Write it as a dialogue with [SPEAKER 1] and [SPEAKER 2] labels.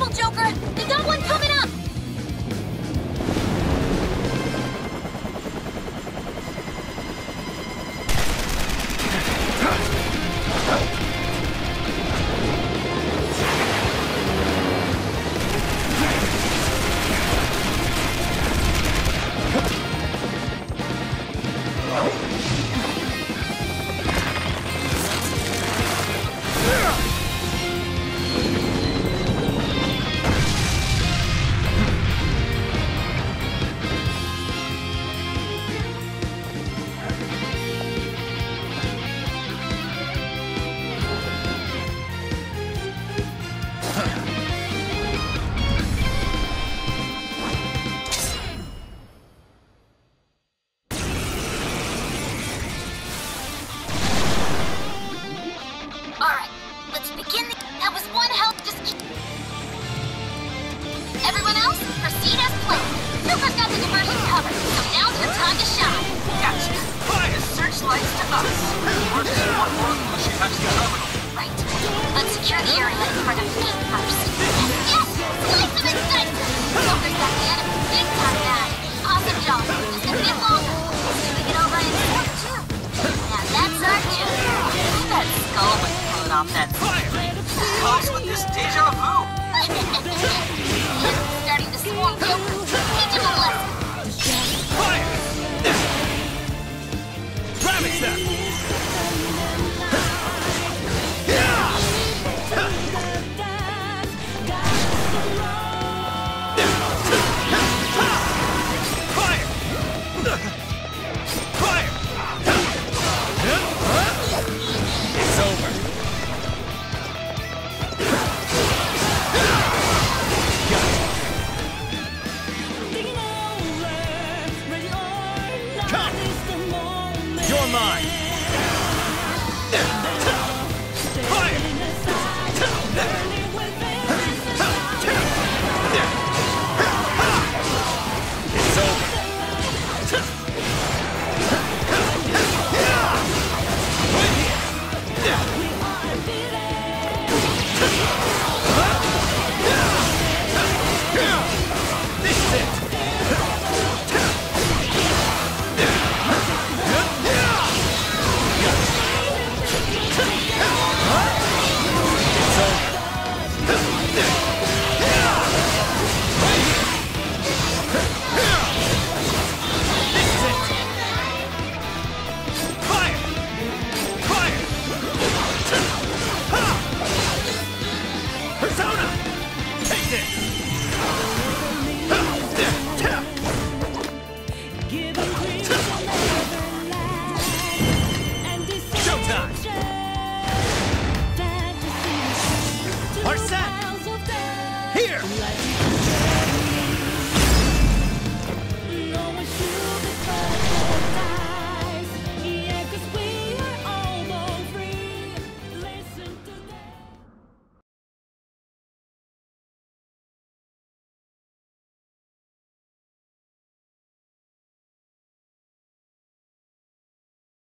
[SPEAKER 1] Careful, Joker! They got one coming Everyone else, proceed as planned. Super's got the diversion covered, so now's your time to shine.
[SPEAKER 2] Gotcha. Fire searchlights to us.
[SPEAKER 3] First, one more she hacks the terminal.
[SPEAKER 1] Right. Let's secure the area in front of the gate first. Yes! Slice them got the enemy big time mad. Awesome job. Just a bit longer. See if we get over in there, too. Now that's our cue. That skull was blown off that
[SPEAKER 2] Fire! Comes with this deja vu.
[SPEAKER 1] Starting to swarm time. Let me